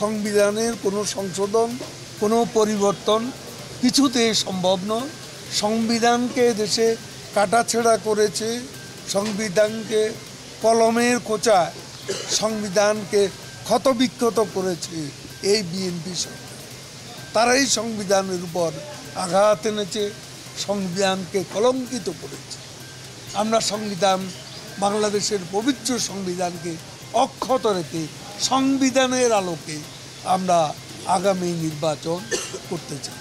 সংবিধানের কোনো সংশোধন, কোনো পরিবর্তন কিছুতে সম্ভব নয়। সংবিধানকে দেশে কাটাছেড়া করেছে, সংবিধানকে কলমের কোচায় সংবিধানকে ক্ষতবিক্ষত করেছে এই বিএনপি সরকার। তারাই সংবিধানের উপর আঘাত এনেছে, সংবিধানকে কলঙ্কিত করেছে। আমরা সংবিধান বাংলাদেশের পবিত্র সংবিধানকে অক্ষত রেখে সংবিধানের আলোকে আমরা আগামী নির্বাচন করতে চাই।